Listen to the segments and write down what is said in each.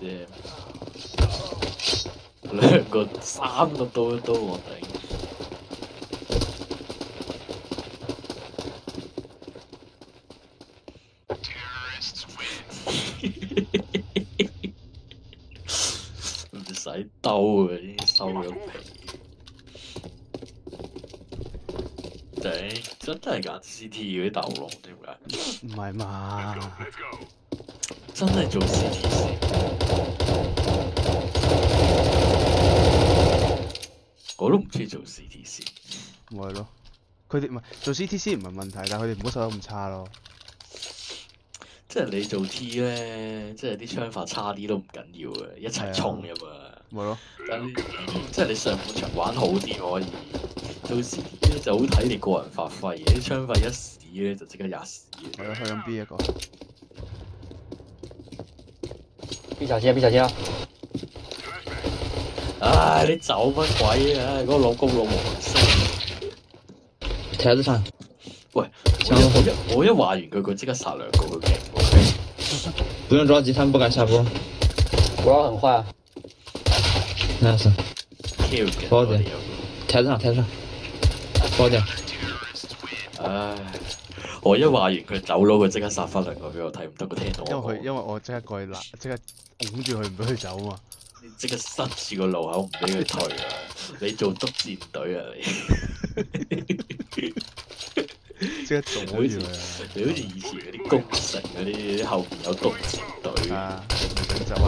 啫，兩個三個刀都我頂。唔使兜啊，已經收咗皮。頂，真係揀 CT 嗰啲豆龍點解？唔係嘛？真係做 CTC。我都唔中意做 CTC。咪係咯，佢哋唔係做 CTC 唔係問題，但係佢哋唔好手得咁差咯。即係你做 T 咧，即係啲槍法差啲都唔緊要嘅，一齊衝㗎嘛。咪咯，即係你上半場玩好啲可以，做 CT 咧就好睇你個人發揮，啲槍法一屎咧就即刻吔屎。係咯，去緊 B 一個。B 小街，B 小街啊！唉，你走乜鬼啊？嗰、個老公老黃色。台子上，喂，我一我一我一話完佢，佢即刻殺兩個，佢勁喎。不用着急，他们不敢下波。我要很快啊我哋有台子上，台子上，包掉。唉，我一話完佢走佬，佢即刻殺翻兩個俾我睇，唔得佢聽到因為我講。佢因為我即刻過去攔，即刻拱住佢唔俾佢走啊嘛。即刻塞住個路口，唔俾佢退啊！你做督戰隊啊你！即刻阻住好似佢啊！你好似以前嗰啲攻城嗰啲後邊有督戰隊，啊，唔准走啊！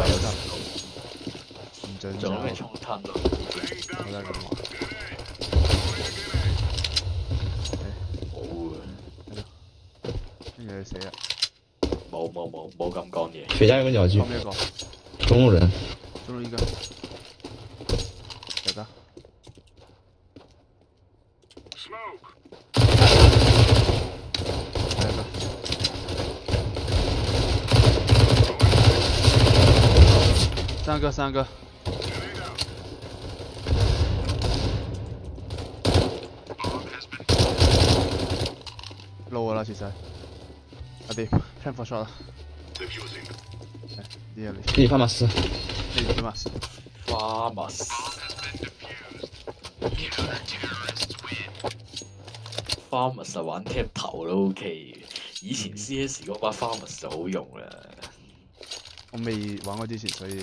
唔准走，仲有咩衝吞啊？我都係咁話。冇啊！跟住佢死啦，冇冇冇冇咁講嘢。雪茄有个鸟居。後，面一個，中路人，中路一個，有得。還有一個三個三個，撈噶啦，其實。啊掂，plan for shot 啦。你，自己发马斯，呢個點啊？花蜜斯。花蜜實玩 tap 頭都 OK，以前 CS 嗰把花蜜就好用啦。我未玩過之前，所以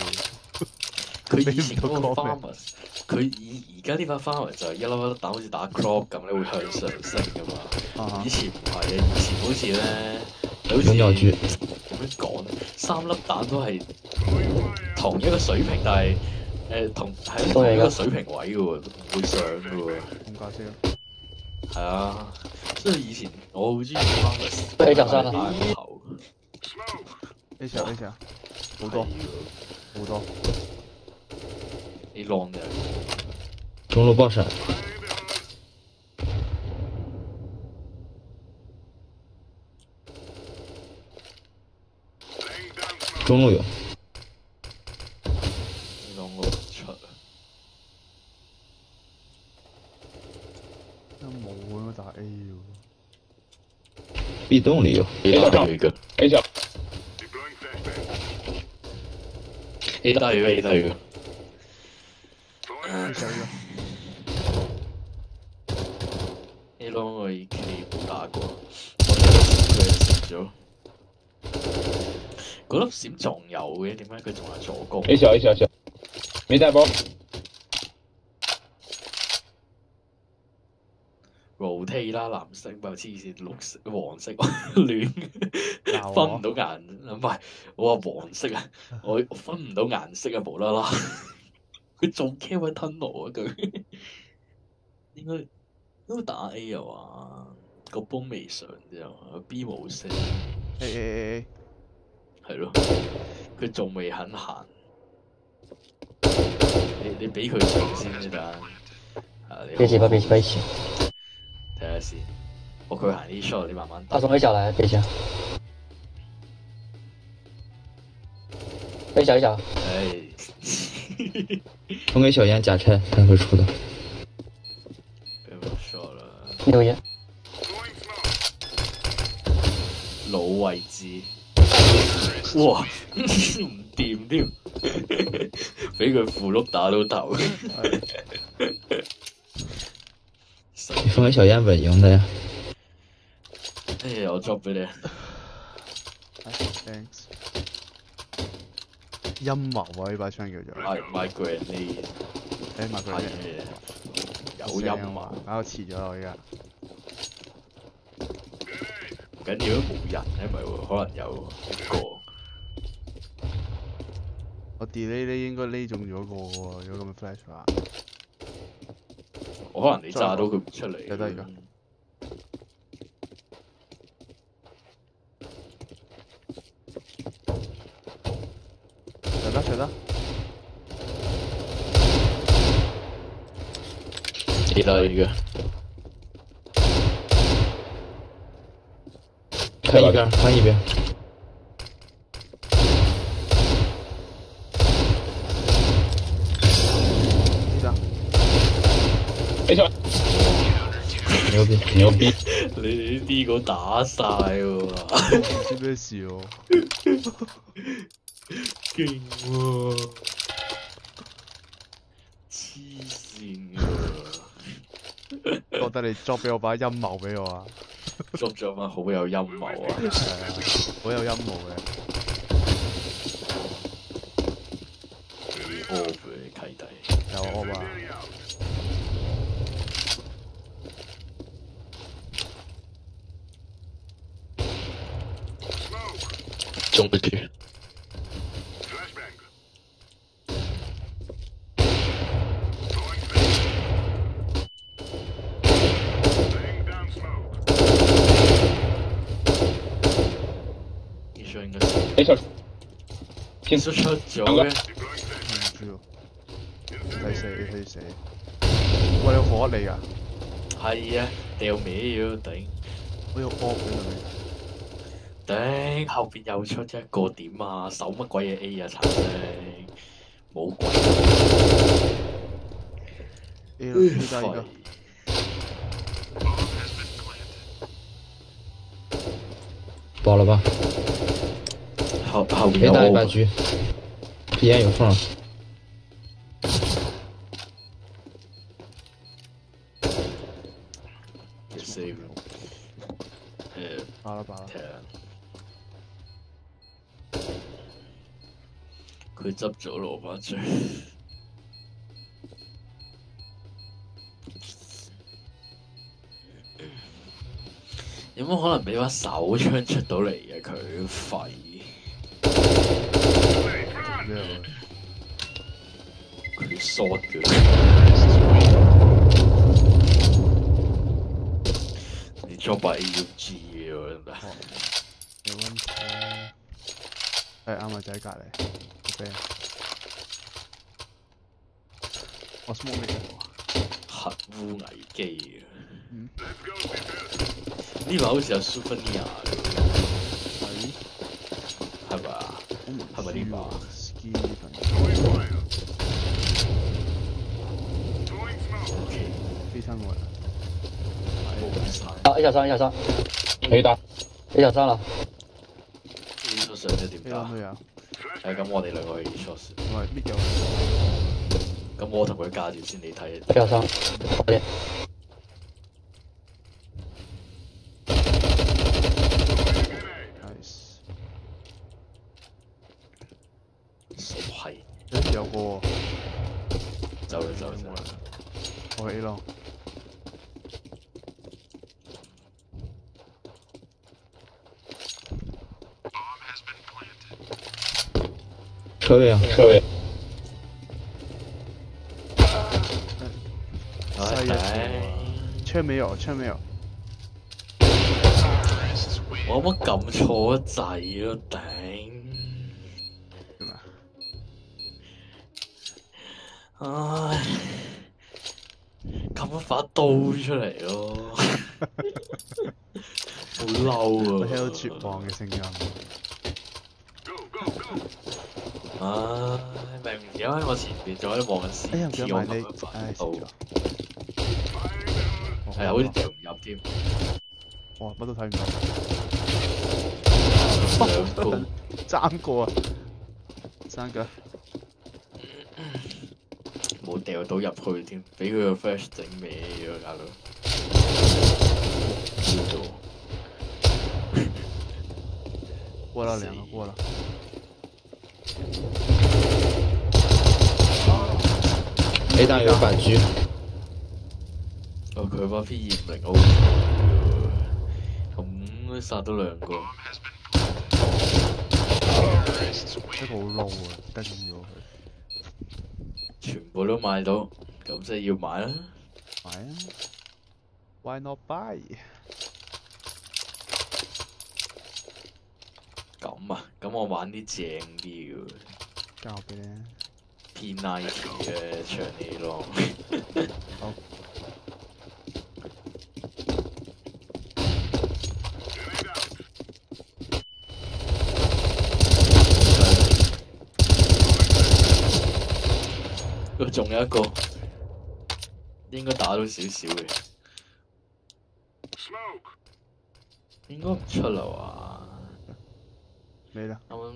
佢 以前嗰個俾唔到花 comment 蜜，佢以而家呢把花蜜就係一粒粒打，好似打 crop 咁咧，會向上升噶嘛。啊以前唔係嘅，以前好似咧，好似有鳥居點樣講咧？三粒蛋都係同一個水平，但係誒同係同一個水平位嘅喎，唔會上嘅喎。咁解釋咯。係啊，所以以前我好中意花蜜。對講真啦打頭 A 場 A 場，好多好多，你浪嘅。中路爆中路有，你浪我唔出。啊！都冇啊打 A 哟。B 洞里有，A 大有。一个 A 角，，A 打佢 A 打佢。A 場呢 A 浪我以 K 冇打過，我佢係蝕咗。嗰粒閃嘅，點解佢仲係助攻？A 小 A 小小，没带包，rotate 啦，藍色咪黐線，綠色、黃色 亂 分唔到顏，唔係我話黃色啊，我 我分唔到顏色啊，無啦啦，佢做 Kevin Tunnel 啊佢，應該應該打 A 啊嘛，個波未上之後，B 冇升，A A A A，係咯，佢仲未肯行，你你俾佢上先啫得，啊你別急吧，別急吧，一起。睇下先，我佢行啲 shot 你慢慢打他。从 A 角來，別急。A 角 A 角，哎，送给小嚴假拆，他会出的。别我 shot 啦，留言。老位置，哇，唔掂添，俾佢符碌打到頭。係你放个小样本用的呀？哎呀，我 drop 俾你。係 thanks。阴谋啊！呢把槍叫做，My my grenade 誒埋佢係嘅，有阴谋，搞到遲咗啦我而家。唔緊要都冇人咧，咪會可能有一個。我 delay 呢應該匿中咗個喎，如果咁嘅 flash 話。我可能你炸到佢唔出嚟。有得而家上得上得，幾大嘅？看一边，看一边。呢得。没错。牛逼，牛逼！你哋啲個打晒喎，唔知咩事喎？勁喎！黐線㗎！覺得你 drop 俾我把陰謀俾我啊！捉咗乜好有陰謀啊！好有陰謀嘅。中唔住。呢張應該没错。先出咗嘅，我唔知喎。睇死睇死！喂，你火嚟㗎？係啊，掉尾要頂我有 off 喺度頂，後邊又出一個點啊！守乜鬼嘢 A 啊，橙色冇鬼。爆了吧？後後邊别有打一半狙。鼻炎有缝。嘅執咗羅把嘴。有冇可能俾把手槍出到嚟嘅佢廢？咩啊？佢。你 drop 把 AUG 嘅，真係有温車。係啱啊，就喺隔離。OK。我 smoke 你嘅核污危機啊！嗯呢把好似有 Souvenir 嘅，係。係咪啊？我唔係咪呢把知喎？Ski 飛身我啦。冇咁晒。啊，A 小三一小三，可以打。一小三了。呢個上咗點打？去啊！係咁，我哋兩個去咗。咁我同佢架住先，你睇。A 小三，好点。Nice。傻閪，誒有個喎。走啦走啦走啦！我係 A 咯。车位啊，车位。唉犀啊頂！槍尾有，槍尾有。我有冇撳錯掣咯？頂！點啊？唉，撳一把刀出嚟咯，好嬲我啊！聽到絕望嘅聲音。唉，明明而家喺我前面，仲喺度望緊哎呀，唔視記得買呢我撳一，把刀唉死，咗。係啊，好似掉唔入添，哇，乜都睇唔到。兩高。爭過啊！爭三個，冇掉到入去添，俾佢個 flash 整歪咗搞到。叫 做過了兩個過了，A 大有反狙，哦，佢把 P 二零 O，咁都殺到兩個。一個好 low 啊，得意喎佢，全部都買到，咁即係要買啦。買啊，Why not buy？咁啊，咁我玩啲正啲嘅交俾你，P Nike 嘅長氣咯。好，佢仲有一個，應該打到少少嘅，應該唔出啦話。你啦，啱啱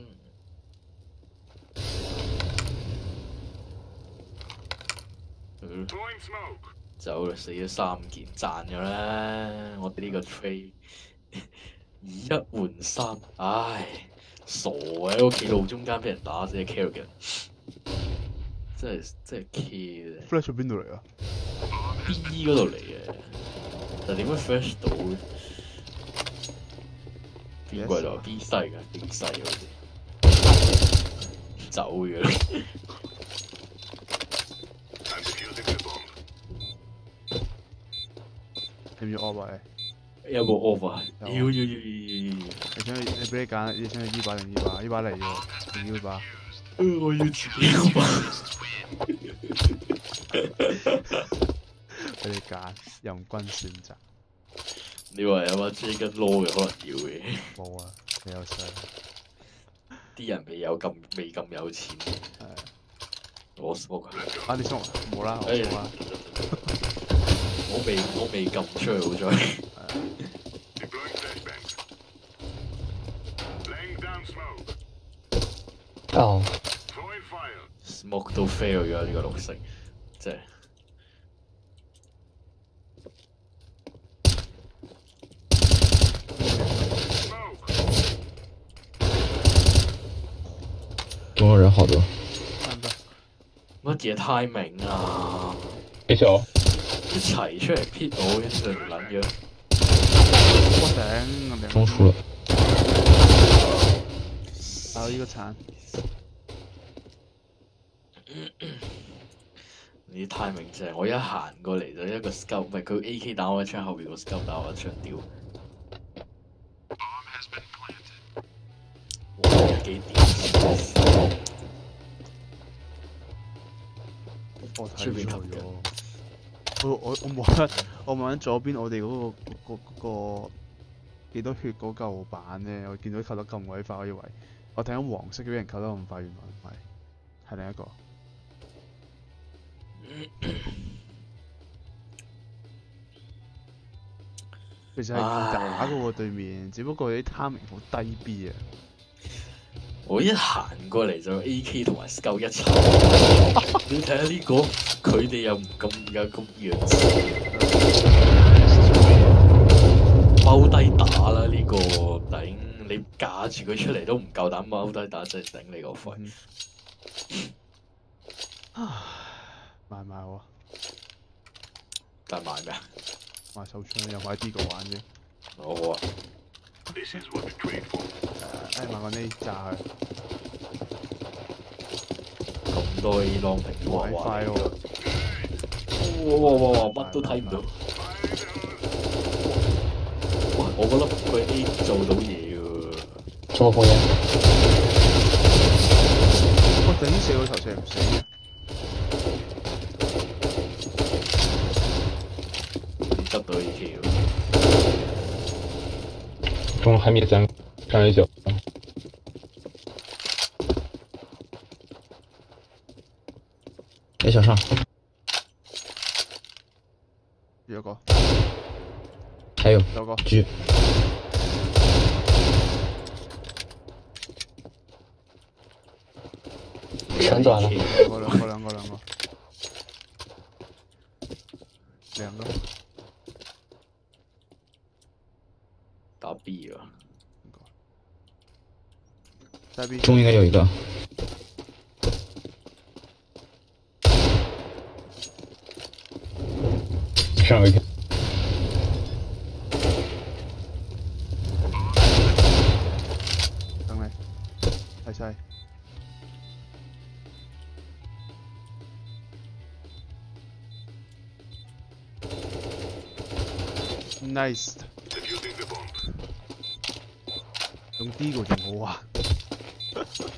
嗯走啦，死咗三件，賺咗啦！我哋呢個 trade 以 一換三，唉，傻嘅喺個企路中間俾人打死 Kerrigan，真係真係 K 嘅 flash 喺邊度嚟啊？B 嗰度嚟嘅，但點解 flash 到嘅？邊個度 B 西㗎？B 西好似走咗要唔要 off 啊？有個 off 啊！有要要要要要要！你想要你俾你揀，你想要呢把定呢把？呢把嚟咗，定呢把？呃我要自己個把。俾你揀，任君選擇。你話有把攞嘅可能要嘅，冇啊，你有想。啲人未有咁未咁有錢。係我 smoke 啊，你？冇啦，我哎冇啦。我未我未撳出去好在。哦，smoke 都 fail 咗呢個綠色，即係中国人好多。乜嘢 timing 啊！A 球，一齊出嚟 pit 我嘅條撚樣，我。中出了。打到呢個鏟，你啲 timing 正，我一行過嚟就一個 scout，唔係佢 AK 打我一槍，後邊個 scout 打我一槍，屌！哇，幾點？我睇出邊錯級嘅咗。我我我望緊，我望緊左邊我哋嗰、個嗰、個嗰、個幾多血嗰嚿板咧，我見到扣得咁鬼快，我以為我睇緊黃色嘅俾人扣得咁快，原來唔係，係另一個。其實係唉打嘅喎對面，只不過啲 timing 好低 B 啊！我一行過嚟就 AK 同埋 scout 一齊，你睇下呢個，佢哋又唔咁有咁弱智，踎低打啦呢、個頂，你架住佢出嚟都唔夠膽踎低打，真係頂你個肺！嗯買唔買好啊？但係買咩啊？買手槍又買啲個玩啫。好啊，誒買個呢炸佢，咁多 A 浪平哇哇買快喎！哇哇哇哇乜都睇唔到。哇！我覺得佢 A 做到嘢喎。中国烽烟，我整死佢頭先唔死嘅，你執到 AK 喎。中海米三，上 A 九。哎小尚，有個还有有個狙，全短了兩個兩個兩個兩個，兩個打 B 啊，在 B 中应该有一个，上有一个，等你，係晒。Nice，用 D 個仲好玩，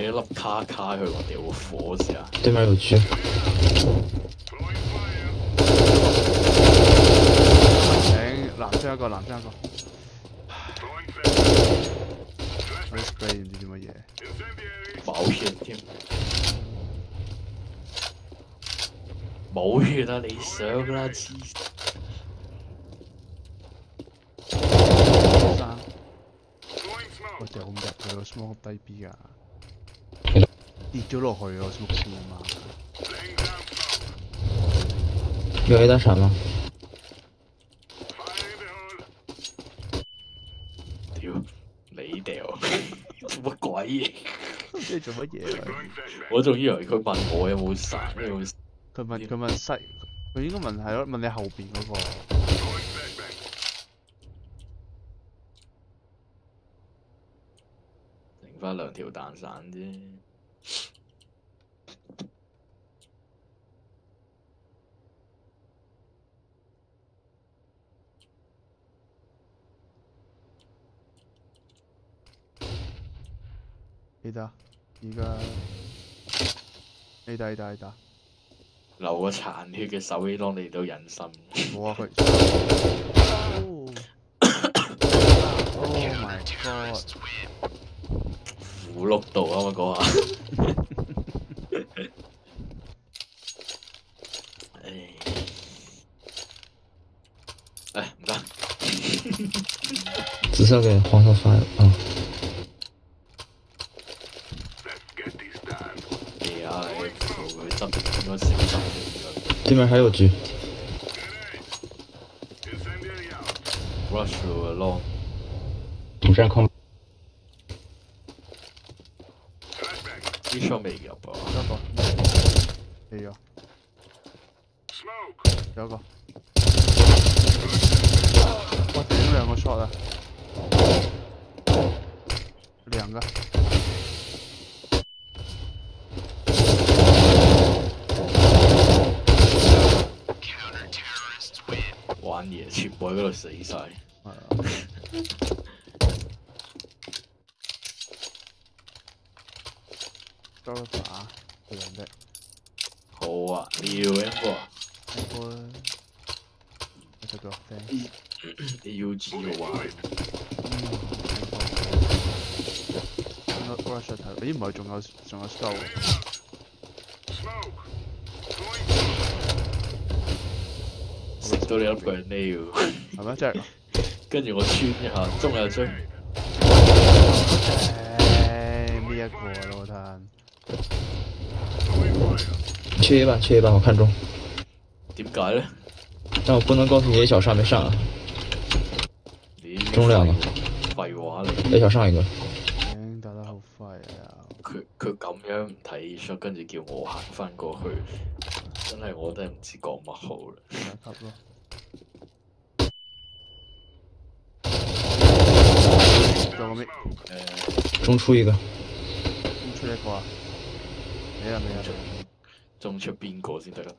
粒卡卡去，我掉個火試下。对面有狙，頂男雙一個，男雙一個。我啲 spray 唔知做乜嘢，冇血添，冇血啊！你想啦，黐生。我就咁入去個 smoke 低 B 啊！跌咗落去個 smoke 線啊嘛！有 A 单闪吗？屌你掉，做乜鬼嘢？即係做乜嘢啊？我仲以為佢問我有冇散，有冇佢問佢問西，佢應該問係咯，問你後邊嗰、個。剩翻兩條蛋散啫。你打，而家你打你打你打，流個殘血嘅手機當你都忍心。冇啊佢。哦 Oh my god！苦碌到啊嘛嗰下。唉，唉唔該，紫色给黄色发，嗯，你啊你佢執應該小心啲对面还有狙，rush alone。主战空，呢槍未入啊！有一個，嚟咗，有一個。我頂兩個 shot 啊！兩個。玩嘢，全部喺嗰度死晒。係啊。多一把，佢兩隻。好啊，撩 M 啊一個，一隻腳釘。，AUG 嘅話，仲有 rush 睇，咦唔係仲有仲有 stow，食到你粒 grenade 喎係咩？即係 跟住我穿一下，中又追，誒咩一個啊老攤，去 A 吧，去 A 吧，我看中，點解咧？但我不能告诉你 A 小上没上啊你中兩個廢話嚟，，A 小上一個，頂打得好快啊！佢佢咁樣唔睇 shot，跟住叫我行翻過去，真係我都係唔知講乜好啦。下級咯。做個咩？誒，中出一個，中出一個啊？未啊未啊！中出邊個先得啦。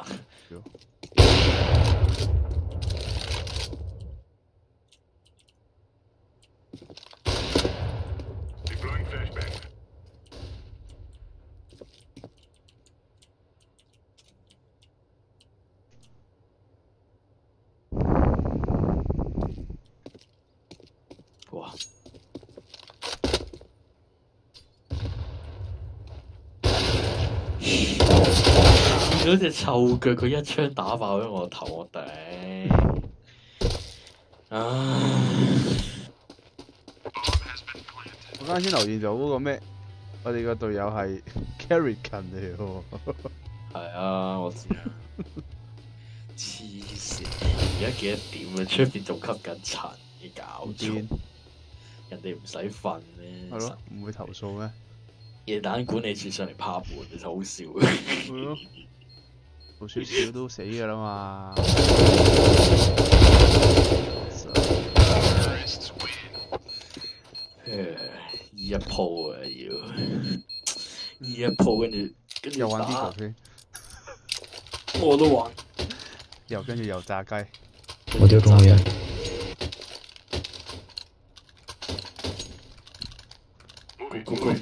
哇到隻臭腳，佢一槍打爆咗我頭，我頂！唉，我啱先留意到嗰個咩，我哋個隊友係 Carry 近嚟喎。係啊，我知啊。黐線！而家幾多點啊？出邊仲吸緊塵，你搞錯？人哋唔使瞓咩？係咯，唔會投訴咩？夜蛋管理處上嚟拍門，其實好笑。做少少都死噶啦嘛。誒依一鋪啊要，依一鋪跟住跟住又玩打 Disco 先，我都玩。又跟住又炸雞。我丢中间，高高高，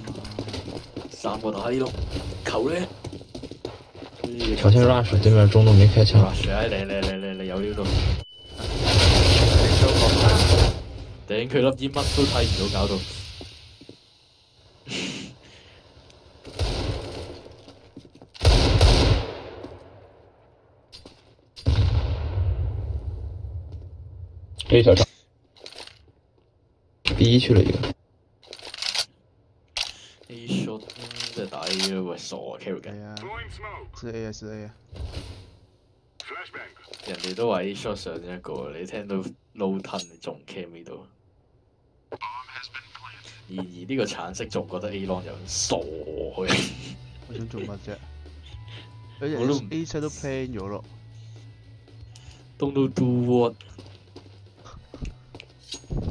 三個打呢咯，球咧。小心 rush，对面中路没开枪。rush 啊！嚟嚟嚟嚟嚟有料到，頂佢粒煙乜都睇唔到，搞到。A 小上，B 一去了一个，A shot 即係喂傻啊，Kerrigan，係啊，是 A 啊，是 A 啊。人哋都話 A shot 上一個，你聽到 low 吞你仲 cam 呢度。然而呢個橙色仲覺得 A long 有傻嘅，我想做乜啫？我都唔 A 七都 plan 咗咯。don't know do what。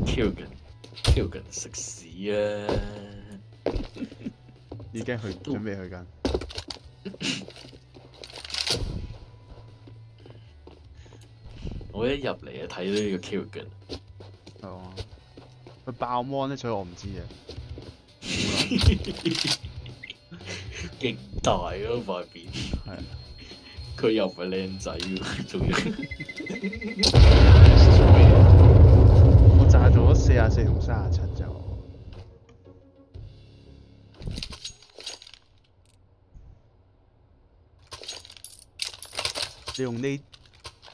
kill 緊，kill 緊食屎啊！已經去準備去緊。我一入嚟就睇到呢個緊。係啊，佢爆 mon 咧，所以我唔知嘅。勁大咯塊面，係啊，佢又唔係靚仔喎，仲要 我炸咗四廿四同三廿七你用呢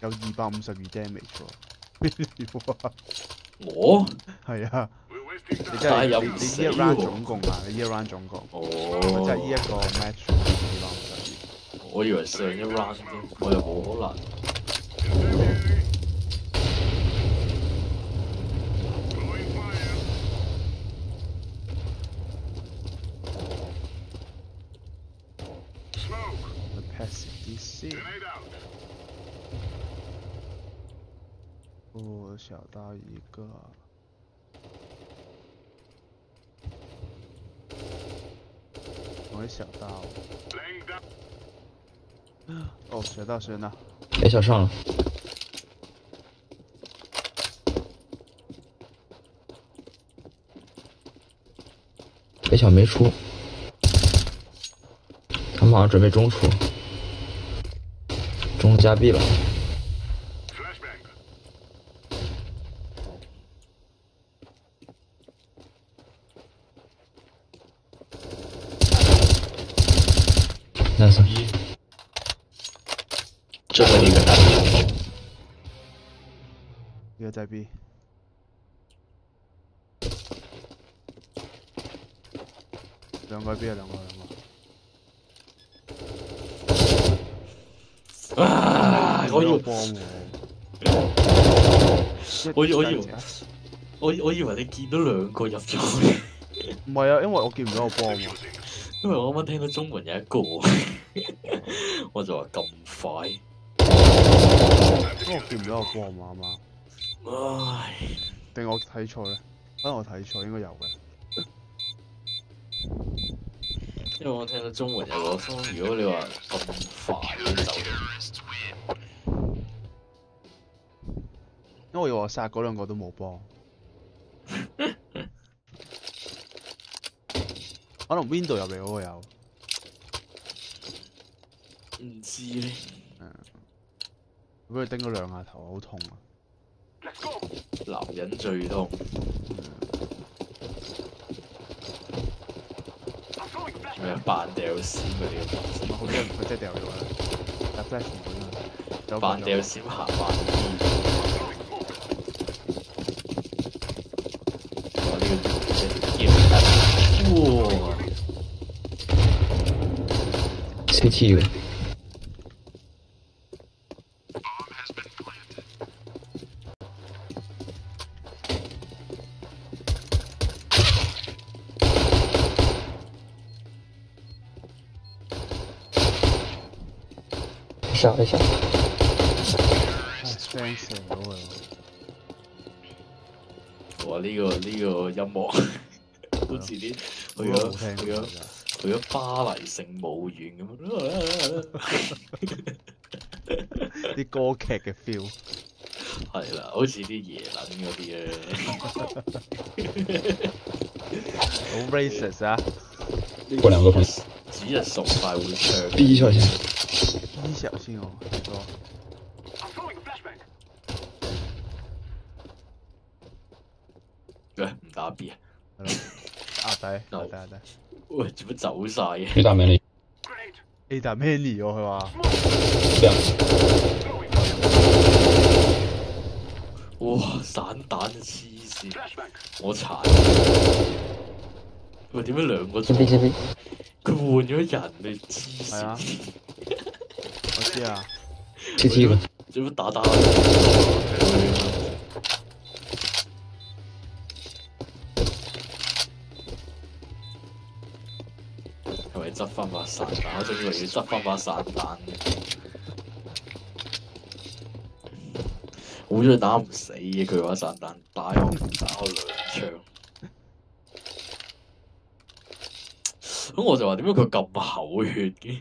有二百五十二 damage 喎，我？係啊，你真但係係你呢一 round 喎總共啊，你呢一 round 總共，哦，即係呢一個 match 二百五十二。我以為上一 round 添，我又冇可能。我 pass 啲先。哦，小到一个。我也想到。哦，学到学到，A 小上了，A 小没出，他们好像准备中出，中加 B 了，那是最後呢個打呢個就係 B。兩個 B 啊，兩個兩個。啊！我以為幫喎。我以我以為我我以為你見到兩個入咗去，唔係啊，因為我見唔到我幫喎。因為我啱啱聽到中文有一個，我就話咁快，因為我見唔到我幫嘛啱啱。唉，定我睇錯咧？可能我睇錯，應該有嘅。因為我聽到中文有個風，如果你話咁快就因為我以我殺嗰兩個都冇波。可能 Window 入嚟嗰個有。唔知咧。俾佢叮咗兩下頭，好痛啊！男人最痛。咩啊扮掉閃嗰啲咁唔係好多人佢真係掉咗啦，扮掉個有閃行慢啲。哇！呢個劍哇！小一小，唉 friend 射到佢喎，哇！呢個呢個音樂 好似啲去好咗好聽去咗㗎去咗巴黎聖母院咁樣。啲歌劇嘅 feel，係啦，好似啲椰撚嗰啲咧。好 racist 啊！過兩個分指日崇拜會唱。B 出嚟先，呢時候先喎，最多喂，唔打 B 啊？係咯，壓底壓底壓底喂，做乜走晒嘅？你打 美麗，，A 打 Manny 喎佢話，哇！散彈黐線，我殘。喂，點解兩個這邊這邊，佢換咗人，你黐係啊線。我知啊，CT 嘅，做乜打打？執翻把散彈？我仲以為要執翻把散彈。好彩打唔死嘅佢把散彈，打我打我兩槍。咁我就話點解佢咁厚血嘅？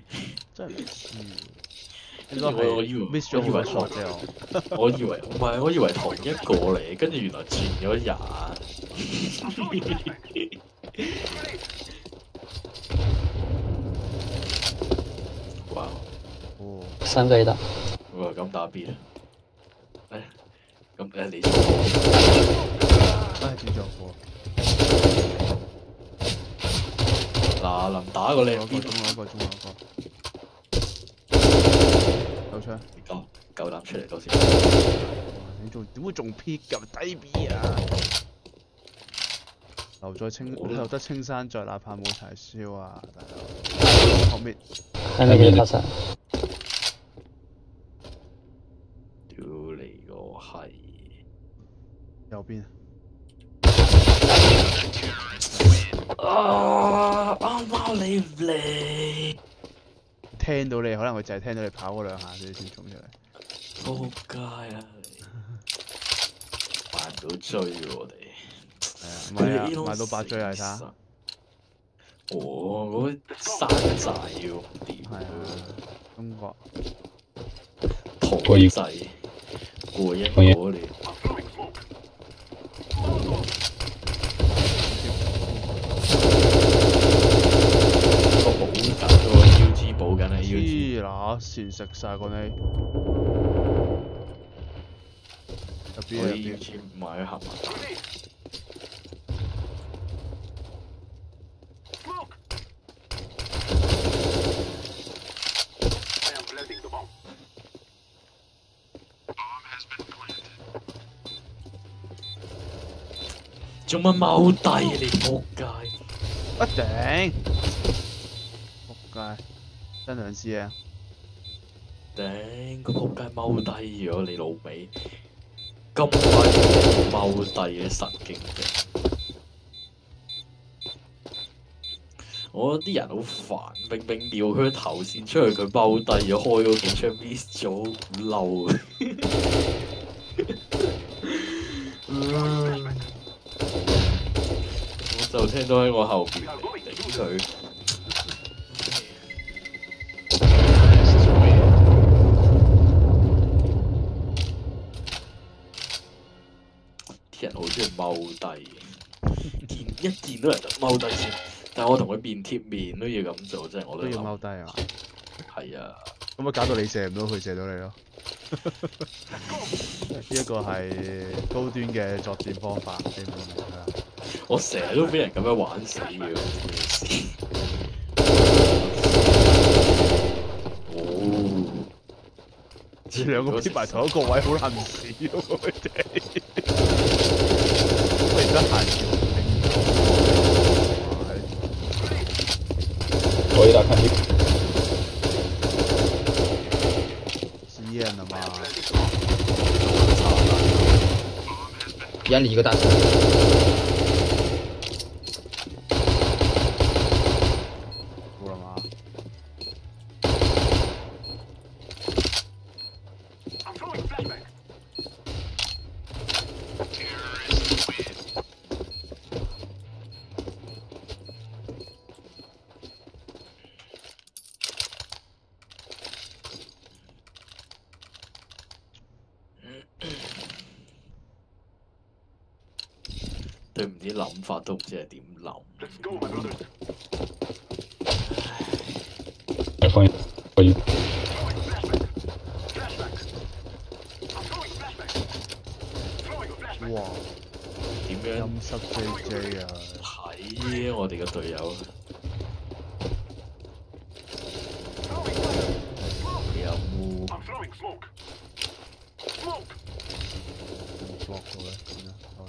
真係唔知喎，跟應該住我我以為係 miss 咗好多我以為 shot 啫我。我以為唔係，我以為同一個嚟，跟住原來轉咗人。哇！哦，三個 A 打，哇咁打 B 啦。誒，咁誒你。唉，轉咗波，嗱臨打個靚有個 B，中有一個中有一個，有槍，夠夠膽出嚟到先。你仲點會仲 P 咁低 B 啊？留在青留得青山在，哪怕冇柴燒啊！大佬，後面。還沒給你卡彩，屌你個係！右邊，啊！啱啱你唔嚟，聽到你可能佢就係聽到你跑嗰兩下，所以先衝出嚟。仆街啊！買唔到追喎我哋。係啊，唔係啊，買到八追啊！你睇下，哦，嗰啲山寨要掂係啊，中國土製過一嗰年，個保緊個 UG 保緊啊 UG，黐乸線食晒個呢，入邊我啲入邊 UG 買盒做乜踎低你仆街？一頂，仆街，真兩支啊！頂個仆街踎低咗你老味，咁快踎低嘅神經病！我啲人好煩，明明瞄佢個頭線出去，佢踎低咗，開嗰幾槍 miss 咗，好嬲啊！嗯我就聽到喺我後邊嚟頂佢。啲人好中意踎低，見一見到人就踎低先。但係我同佢面貼面都要咁做，真係我都都要踎低啊！係啊，咁啊搞到你射唔到，佢射到你咯。呢一個係高端嘅作戰方法，你明唔明啊？我成日都俾人咁样玩死嘅。似兩個黐埋同一個位，好難死我！佢哋，突然間閒住，可以打坦克。死了嘛？一人一個大。法都唔知係點諗。哎放一放一，哇！點樣陰濕 J J 啊！睇我哋嘅隊友？有冇 block 到咧，咁樣好啦。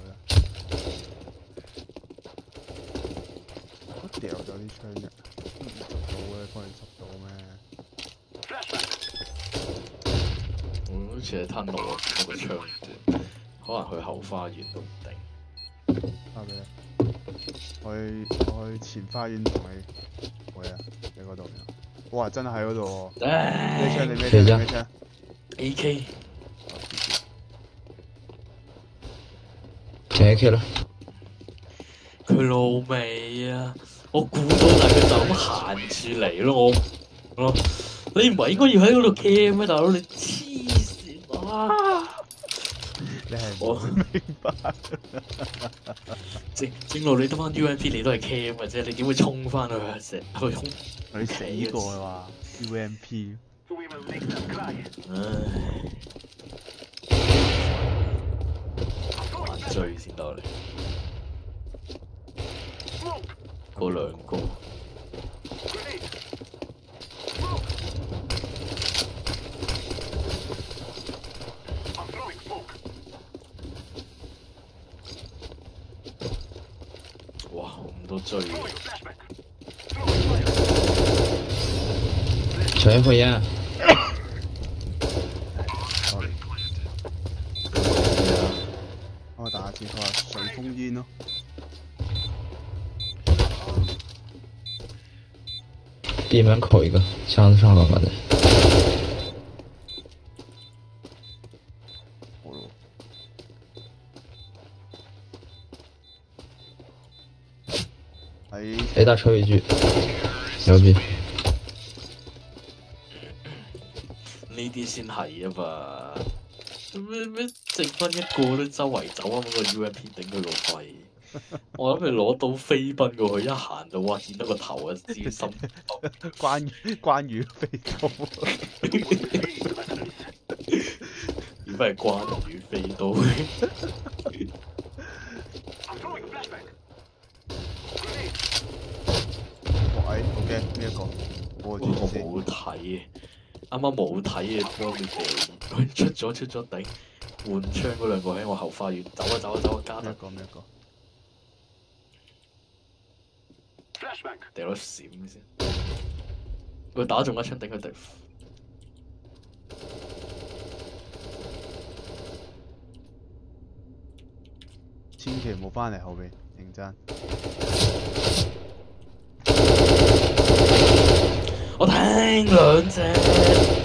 我掉咗啲槍啫，唔執到咧，幫你執到咩？我好似係吞落我見到個槍管，可能去後花園都唔定。交俾你。我去我去前花園同你喂啊，你嗰度。哇！真係喺嗰度喎。咩槍？你咩槍？謝啫你咩槍？A K 前 AK 啦，佢老味啊！我估到，但係佢就咁行住嚟咯，我咯。你唔係應該要喺嗰度 cam 咩，大佬？你黐線啊！你係我唔明白？正正路你得翻 U M P，你都係 cam 嘅啫，你點會衝翻去啊？成去衝？你死過啊嘛？U M P 唉，還追先得你。嗰兩個哇，咁多追嘅，小烟火烟，sorry，我打字佢話水風煙咯。地门口一个，箱子上刚刚的，好咯。喺 A 大车一句，牛逼，呢啲先係啊嘛。咩咩剩翻一個都周圍走啊！嗰個 U M P 頂佢個肺。我諗佢攞刀飛奔過去，一行就哇，見到個頭啊，知心。關關羽飛刀，點解係關羽飛刀？喂，OK 呢一個，我。冇睇嘅，啱啱冇睇嘅，幫佢掉，佢 出咗出咗頂，換槍嗰兩個喺我後花園，走啊走啊走啊，加得呢一個呢一個，掉咗闪先，佢打中一槍頂佢敵，千祈唔好翻嚟後邊，認真。我聽兩隻。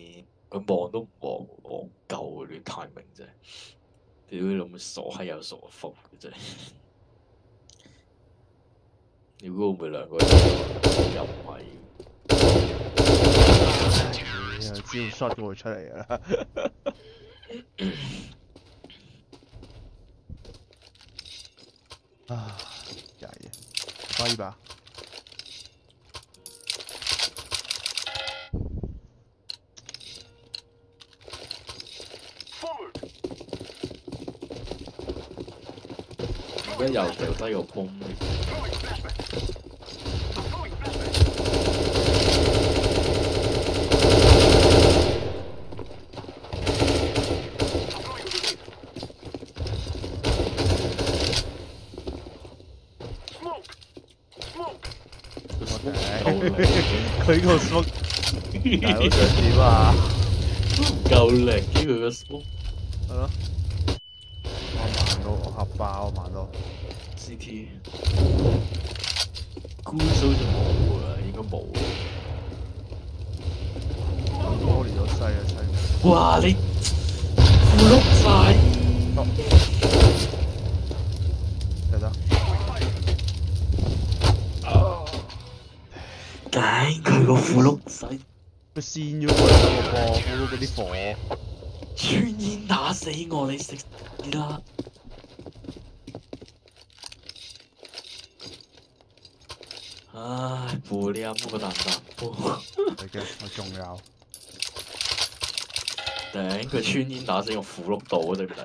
佢望都唔望，戇鳩啊！呢 timing 真係，屌你老母傻閪有傻福嘅真係。如果會唔會兩個人又唔係？係啊就知道 shot 都會出嚟㗎啦。啊，曳啊！花一把。而家又掉低個泵，佢個 smoke 大佬想點啊？唔夠力嘅佢個 smoke 係咯，我慢到我嚇爆慢到，CT。孤數就冇啊，應該冇。玻璃咗西啊西。哇！你副碌仔，得得，頂佢個副碌仔，佢跣咗佢個波，好多嗰啲火。穿煙打死我，你食屎啦！唉，布利亞冇個蛋蛋波，係嘅，我仲有。頂佢穿煙打死我苦碌度啊！對唔對？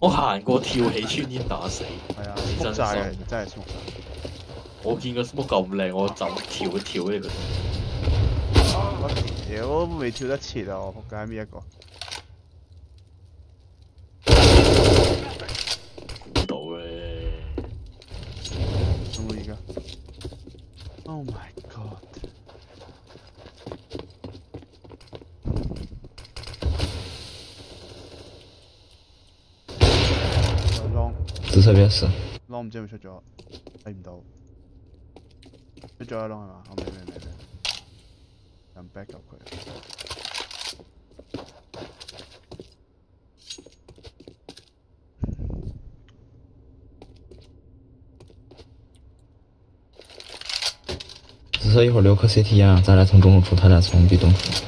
我行過跳起穿煙打死，係啊，你真覆晒啊心，真係覆晒。我見個 smoke 咁靚，我就跳一跳呢個。我屌，未跳得切啊！我仆街邊一個？估到咧，中到而家。Oh my god！有 long 紫色别死，long 唔知係咪出咗？睇唔到。出咗啦 long 係嘛？我未未未未。人 back 入佢。一会儿留颗 CT 啊，咱俩从中路出，他俩从 B 洞出。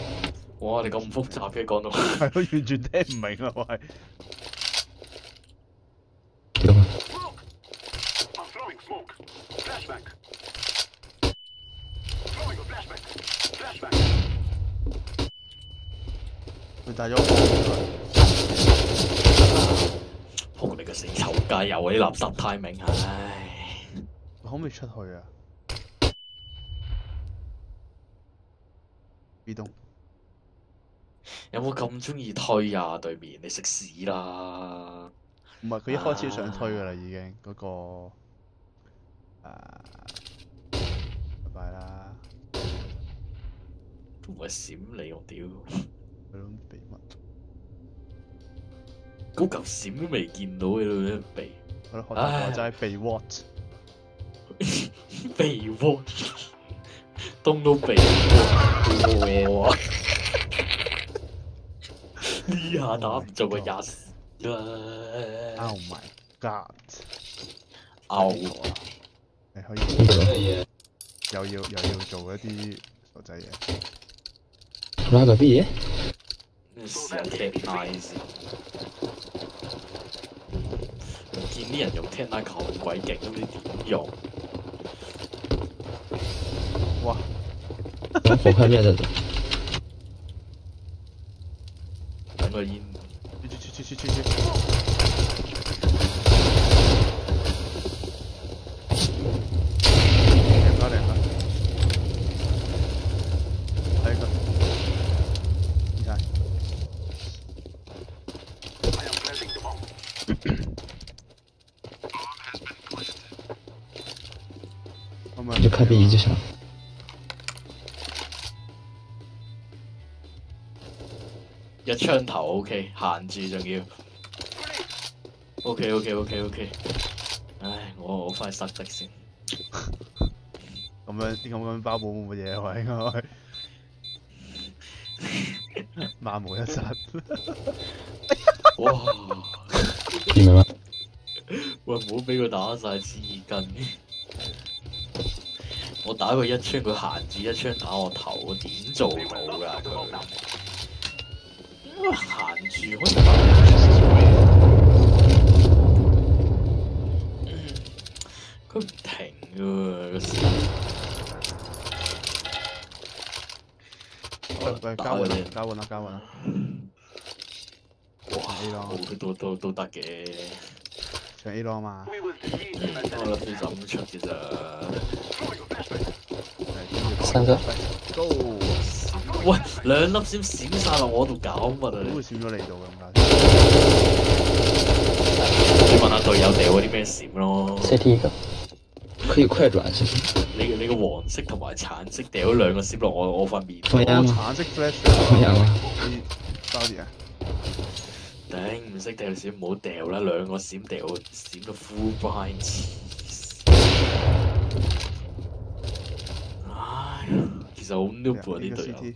哇！你咁複雜嘅講到，係咯，完全聽唔明啊！我係。丢吧，I'm throwing smoke. Flashbang. Throwing a flashbang. Flashbang. 佢帶咗我仆你個死臭街，又係啲垃圾 timing，唉！可唔可以出去啊？B 棟有冇咁中意推啊？對面你食屎啦！唔係佢一開始想推噶啦，已經嗰、個誒，拜拜啦，都唔係閃你我屌，佢都避乜，嗰嚿閃都未見到嘅都避係咯，學大話齋被 what？避窩，東都避喎！哇！呢下打唔做個廿死啦！Oh my god！拗你可以又要又要做一啲傻仔嘢，拉个 B，試下踢 nine 先。唔見啲人用踢 nine 咁鬼勁，都唔知點用。哇！等火快灭再走。等個煙去去去去去去！槍頭 OK，限住仲要 OK OK OK OK。唉，我我翻去塞的先。咁樣咁樣包保冇乜嘢喎，應該萬無一失。哇！你明白？喂，唔好俾佢打晒紙巾。我打佢一槍，佢行住一槍打我頭，我點做到？因為閒住可以打佢唔停㗎喎個時喂喂，打交換啦佢哋，交換啦，交換啦。哇 A 咯都都都得嘅，上 A 咯嘛。我 and 諗你就咁出嘅咋。三個 Go，喂，兩粒閃閃晒落我度搞乜啊都會你？閃咗嚟到咁解。你問下隊友掉嗰啲咩閃咯？CT 一個，可以快轉，其實你你個黃色同埋橙色掉咗兩個閃落我我塊面，封煙嗎？橙色 flash 封煙嗎？你包啲啊？頂唔識掉閃唔好掉啦，兩個閃掉閃到 full blind 其實好 noob 啊呢隊友。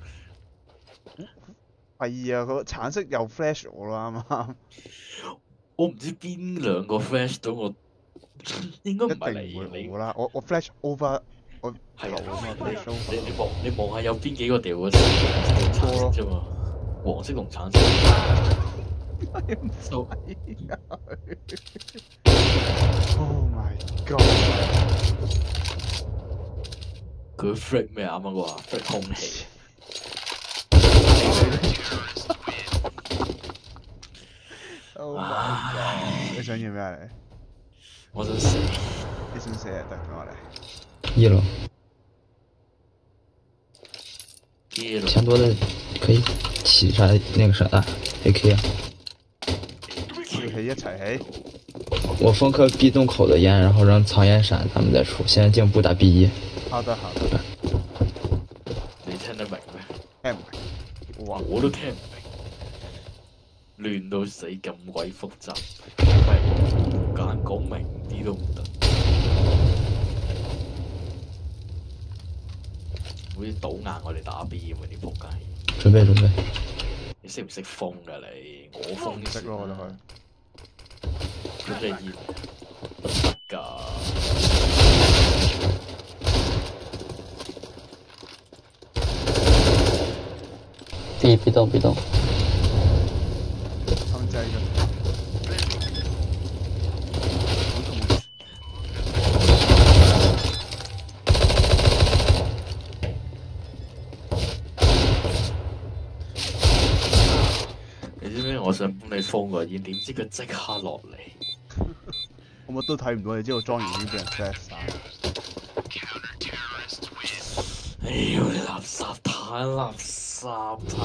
CT。係啊，个橙色又 flash 我啦，啱啱。我唔知边两个 flash 到我，应该唔系你我啦，我我 flash over 我系啊你你。望你望下有边几个掉嗰閃橙色啫嘛，黄色同橙色。So Oh my god！佢 freak 咩啊？啱啱話 freak 空气。Oh my 你想要咩啊你？我想死。你想寫啊？得俾我嚟。一樓，耶咯钱多的可以起啥那个啥的 AK 啊。要起一齊起。我封颗 B 洞口的烟，然后让藏烟闪，咱们再出。现在进步打 B 一，好的好的，你聽得明咩？聽唔明。哇！我都聽唔明，亂到死咁鬼複雜，喂，間講明啲都唔得，好似賭硬我哋打 B 咁啊！啲仆街，準備準備。你識唔識封㗎你？我封唔識咯，我就去。咁你要得㗎？B B 洞 B 洞，控制嘅。你知唔知我想幫你封個煙，點知佢即刻落嚟？我乜都睇唔到，你知道莊園已經俾人 flash 晒。哎呦！你垃圾太垃圾太，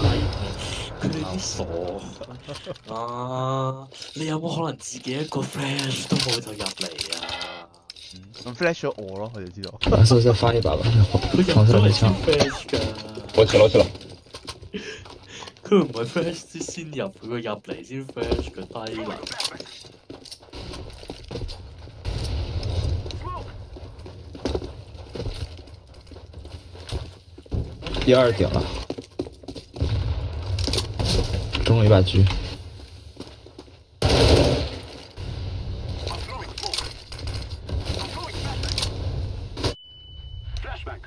佢哋啲傻啊！你有冇可能自己一個 flash 都冇就入嚟啊？咁 flash 咗我咯，佢就知道。藍色再發一把吧，佢入黃色咗嚟沒槍先。flash 㗎，我起了我起了。佢唔係 flash 先入，佢個入嚟先 flash 佢低啦。第二頂了，中了一把狙，I'm throwing smoke. I'm throwing flashbang. Flashbang.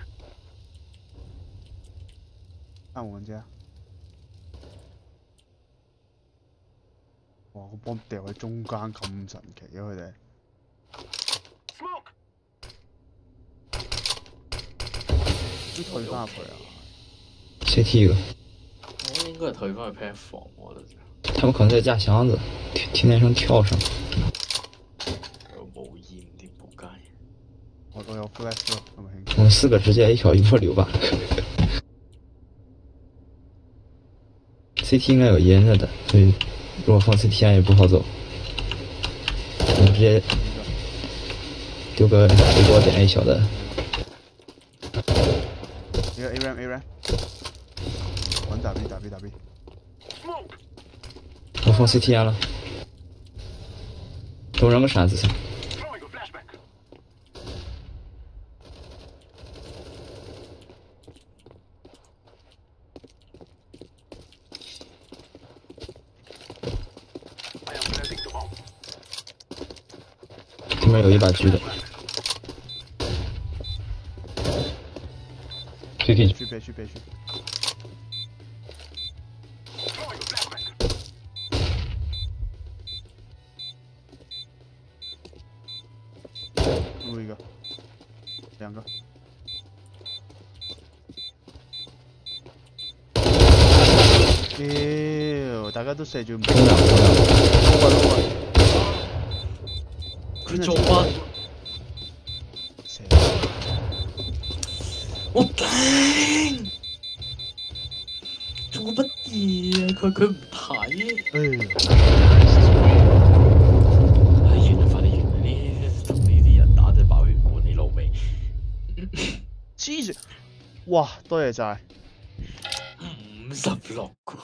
啱我啫。哇！個幫掉喺中間咁神奇啊！佢哋 Smoke. 都退翻入去啊！CT 一個，我應該係退翻去 pad 房，我覺得他們可能在架箱子，聽聽那聲跳聲。有冇煙添仆街。我都有 flash 咯，有冇興？我們四個直接一小一波流吧。CT 应該有陰着的，所以如果放 CT 暗也不好走。我们直接丢个回國點 A 小的，一个 A ram A ram，玩打 B 打 B 打 B。我放 CT 暗了，都扔个骰子先。Throwing a flashbang. I am planting the bomb. 对面有一把狙的，可以可以，去别去别去。Throwing a flashbang. 录一个，两个。哎呦，大家都射住佢做乜？射我頂！做乜嘢啊？佢佢唔睇。哎，唉，完啦，快啲完啦！呢同呢啲人打真係爆血管，你老味。黐住！哇，多謝晒。五十六個。